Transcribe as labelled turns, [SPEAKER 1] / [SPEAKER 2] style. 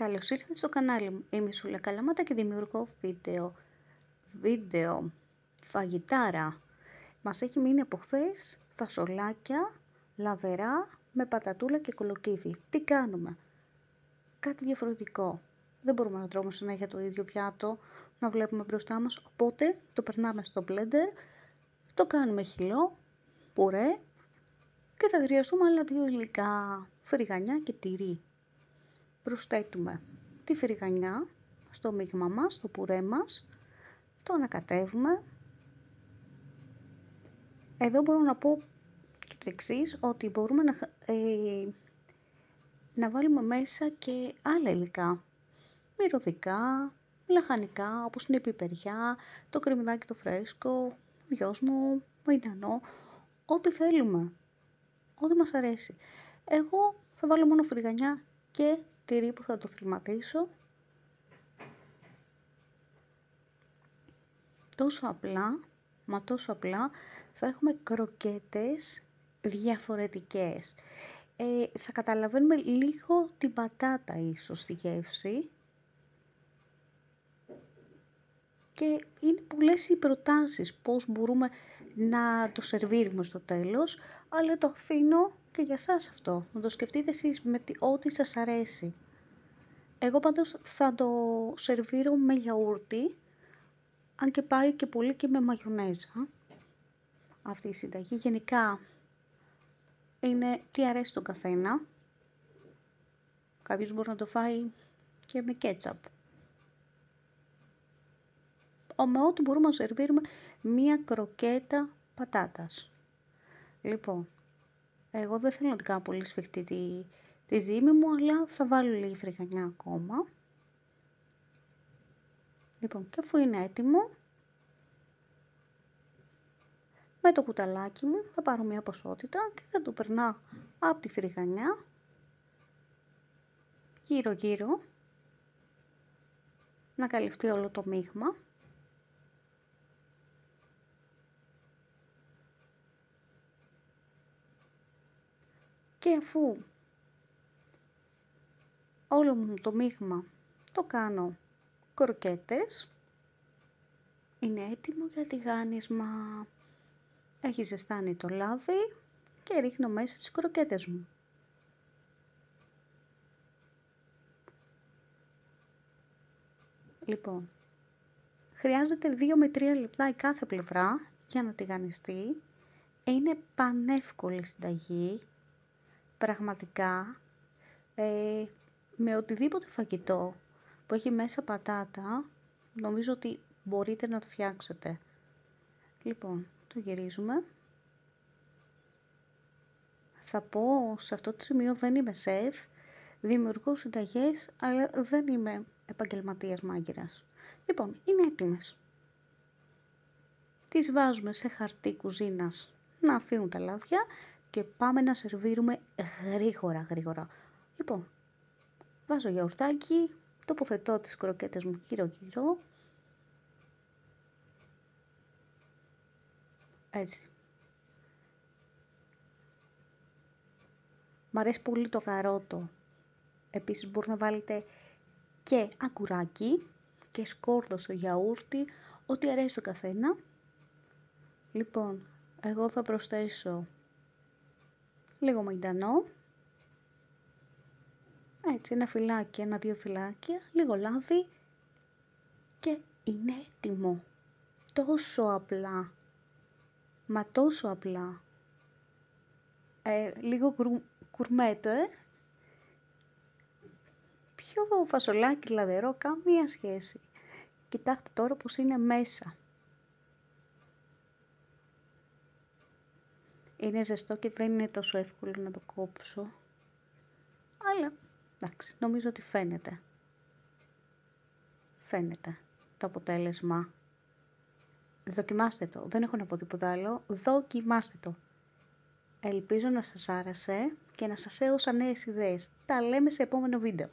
[SPEAKER 1] Καλώς ήρθατε στο κανάλι μου. Είμαι η Σούλα Καλαμάτα και δημιουργώ βίντεο. Βίντεο φαγητάρα. Μας έχει μείνει από χθες φασολάκια, λαβερά, με πατατούλα και κολοκύθι. Τι κάνουμε; Κάτι διαφορετικό. Δεν μπορούμε να τρώμε συνέχεια το ίδιο πιάτο, να βλέπουμε μπροστά μας. Οπότε το περνάμε στο blender, το κάνουμε χυλό, πουρέ και θα χρειαστούμε άλλα δύο υλικά, φρυγανιά και τυρί προσθέτουμε τη φρυγανιά στο μείγμα μας, στο πουρέ μας, το ανακατεύουμε. Εδώ μπορώ να πω και το εξής ότι μπορούμε να, ε, να βάλουμε μέσα και άλλα υλικά, μυρωδικά, λαχανικά, όπως είναι η πιπεριά, το κρεμμυδάκι το φρέσκο, δυόσμο, μαϊντανό, ό,τι θέλουμε, ό,τι μας αρέσει. Εγώ θα βάλω μόνο φρυγανιά και τυρί που θα το θρηματίσω. Τόσο απλά, μα τόσο απλά, θα έχουμε κροκέτες διαφορετικές. Ε, θα καταλαβαίνουμε λίγο την πατάτα ίσως στη γεύση. Και είναι πολλές οι προτάσεις πώς μπορούμε να το σερβίρουμε στο τέλος, αλλά το αφήνω και για σας αυτό. Να το σκεφτείτε εσείς με ό,τι σας αρέσει. Εγώ πάντως θα το σερβίρω με γιαούρτι, αν και πάει και πολύ και με μαγιονέζα. Αυτή η συνταγή γενικά είναι τι αρέσει τον καθένα. Κάποιος μπορεί να το φάει και με κέτσαπ. Με ό,τι μπορούμε να σερβίρουμε μία κροκέτα πατάτας. Λοιπόν, εγώ δεν θέλω να την κάνω πολύ σφιχτή τη, τη ζύμη μου, αλλά θα βάλω λίγη φρυγανιά ακόμα. Λοιπόν, και αφού είναι έτοιμο, με το κουταλάκι μου θα πάρω μια ποσότητα και θα το περνάω από τη φρυγανιά γύρω γύρω να καλυφθεί όλο το μείγμα. Και αφού όλο μου το μείγμα το κάνω κροκέτες, είναι έτοιμο για τηγάνισμα. Έχει ζεστάνει το λάδι και ρίχνω μέσα τις κροκέτες μου. Λοιπόν, χρειάζεται 2 με 3 λεπτά η κάθε πλευρά για να τηγανιστεί. Είναι πανεύκολη συνταγή, πραγματικά ε, με οτιδήποτε φαγητό που έχει μέσα πατάτα νομίζω ότι μπορείτε να το φτιάξετε. Λοιπόν, το γυρίζουμε. Θα πω σε αυτό το σημείο δεν είμαι σεφ, δημιουργώ συνταγές, αλλά δεν είμαι επαγγελματίας μάγειρας. Λοιπόν, είναι έτοιμες. Τις βάζουμε σε χαρτί κουζίνας να αφήνουν τα λάδια και πάμε να σερβίρουμε γρήγορα γρήγορα. Λοιπόν, βάζω γιαουρτάκι, τοποθετώ τις κροκέτες μου γύρω γύρω. Έτσι. Μ' αρέσει πολύ το καρότο. Επίσης μπορεί να βάλετε και ακουράκι και σκόρδο στο γιαούρτι, ό,τι αρέσει το καθένα. Λοιπόν, εγώ θα προσθέσω λίγο μαϊντανό, έτσι ένα φυλάκι, ένα-δύο φυλάκια, λίγο λάδι και είναι έτοιμο. Τόσο απλά, μα τόσο απλά. Ε, λίγο κουρμέτο, ε. Πιο φασολάκι λαδερό, καμία σχέση. Κοιτάξτε τώρα πως είναι μέσα. Είναι ζεστό και δεν είναι τόσο εύκολο να το κόψω. Αλλά, εντάξει, νομίζω ότι φαίνεται. Φαίνεται το αποτέλεσμα. Δοκιμάστε το. Δεν έχω να πω τίποτα άλλο. Δοκιμάστε το. Ελπίζω να σας άρεσε και να σας έδωσα νέες ιδέες. Τα λέμε σε επόμενο βίντεο.